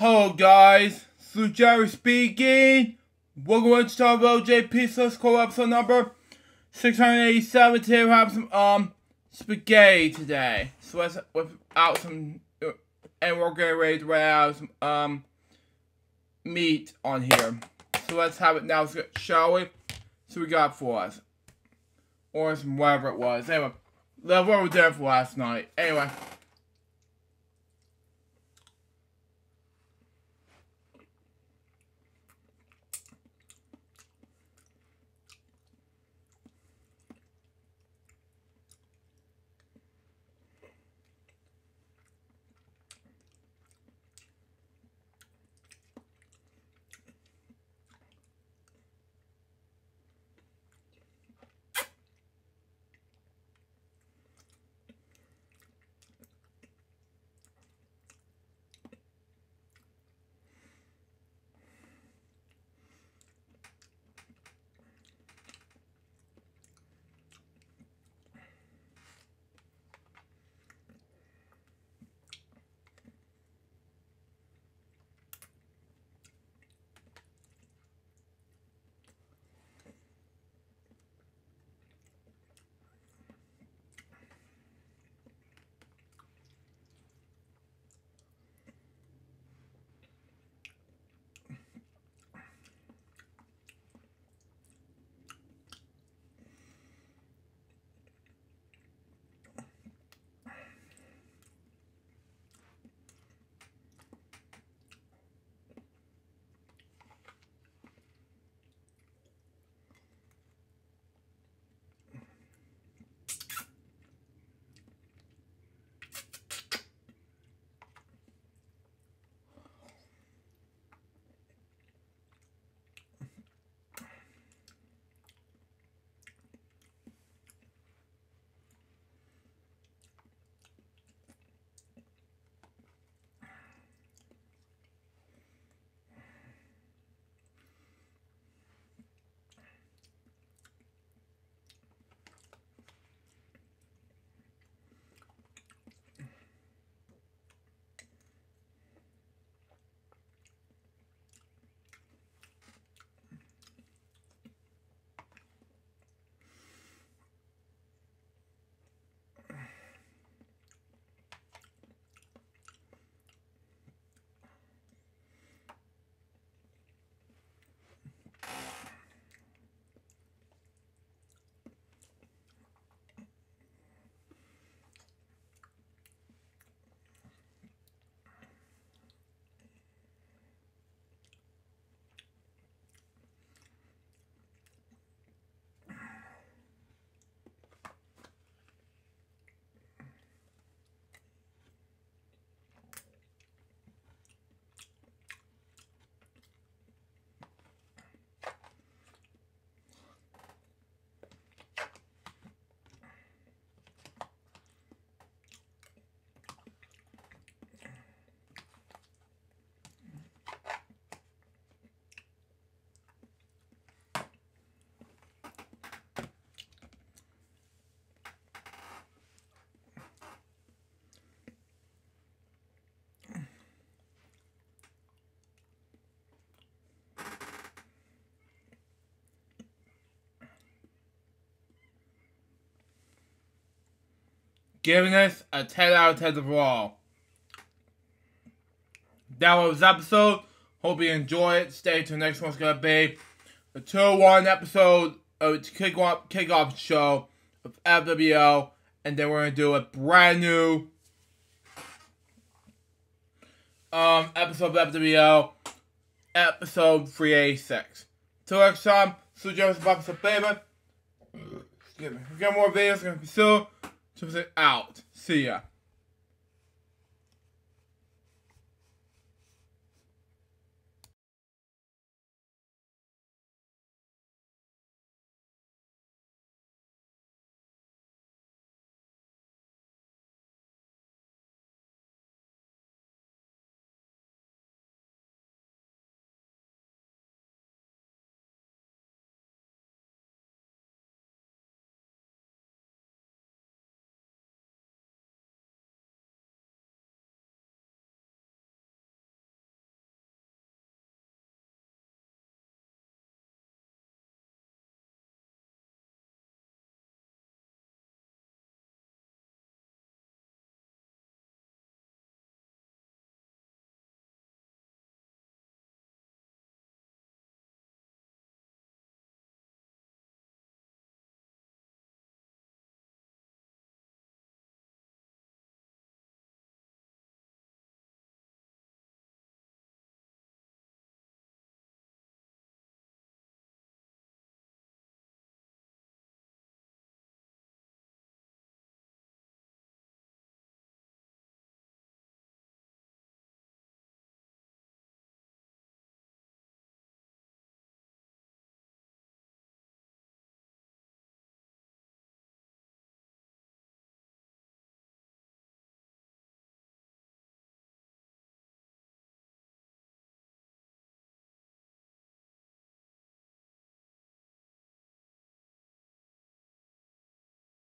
Hello guys, Sue Jerry speaking. We're going to talk about JP Let's Call episode number 687. Today we have some um spaghetti today. So let's whip out some uh, and we're getting ready to write out some um meat on here. So let's have it now, shall we? So we got for us. Or some whatever it was. Anyway, that's what we did for last night. Anyway. Giving us a 10 out of 10 overall. That was episode. Hope you enjoy it. Stay tuned. Next one's gonna be a 2-1 episode of kick off kickoff show of FWO, and then we're gonna do a brand new um episode of FWO, episode 386. Till next time, suggest box of favorite. Excuse me. We got more videos gonna be soon. So I say out. See ya.